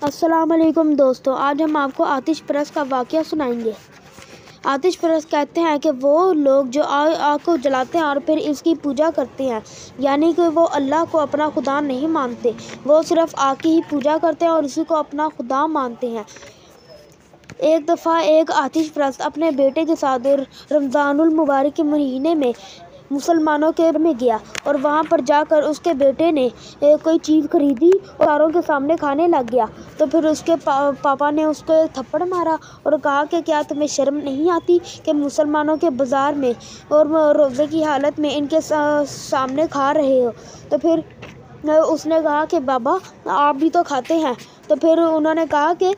वालेकुम दोस्तों, आज हम आपको आतिश परस का वाक़ सुनाएँगे। आतिश परस कहते हैं कि वो लोग जो आग आग को जलाते हैं और फिर इसकी पूजा करते हैं, यानी कि वो अल्लाह को अपना खुदा नहीं मानते। वो सिर्फ़ आग की ही पूजा करते हैं और उसी को अपना खुदा मानते हैं। एक दफ़ा एक आतिश परस्त अपने बेटे के साथ रमज़ानुल मुबारक के महीने में मुसलमानों के में गया और वहाँ पर जाकर उसके बेटे ने कोई चीज़ खरीदी और सारों के सामने खाने लग गया। तो फिर उसके पा, पापा ने उसको थप्पड़ मारा और कहा कि क्या तुम्हें शर्म नहीं आती कि मुसलमानों के बाज़ार में और रोज़े की हालत में इनके सामने खा रहे हो? तो फिर उसने कहा कि बाबा आप भी तो खाते हैं। तो फिर उन्होंने कहा कि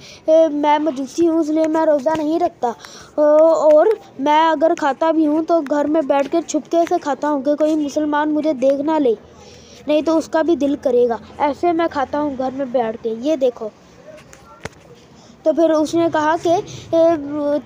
मैं मजूसी हूँ, इसलिए मैं रोज़ा नहीं रखता। और मैं अगर खाता भी हूँ तो घर में बैठ कर छुपके से खाता हूँ कि कोई मुसलमान मुझे देख ना ले। नहीं तो उसका भी दिल करेगा। ऐसे मैं खाता हूँ, घर में बैठ के। ये देखो तो फिर उसने कहा कि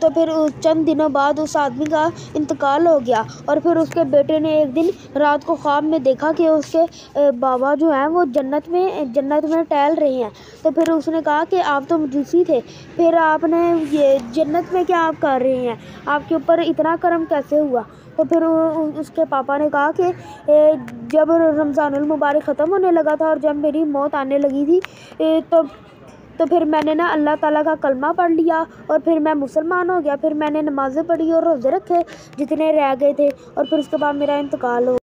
तो फिर चंद दिनों बाद उस आदमी का इंतकाल हो गया। और फिर उसके बेटे ने एक दिन रात को ख्वाब में देखा कि उसके बाबा जो हैं वो जन्नत में जन्नत में टहल रहे हैं। तो फिर उसने कहा कि, आप तो मजूसी थे। फिर आपने ये जन्नत में क्या आप कर रहे हैं? आपके ऊपर इतना कर्म कैसे हुआ? तो फिर उसके पापा ने कहा कि जब रमज़ानुल मुबारक ख़त्म होने लगा था और जब मेरी मौत आने लगी थी तो तो फिर मैंने ना अल्लाह ताला का कलमा पढ़ लिया और फिर मैं मुसलमान हो गया। फिर मैंने नमाज़ें पढ़ी और रोज़े रखे जितने रह गए थे और फिर उसके बाद मेरा इंतकाल हो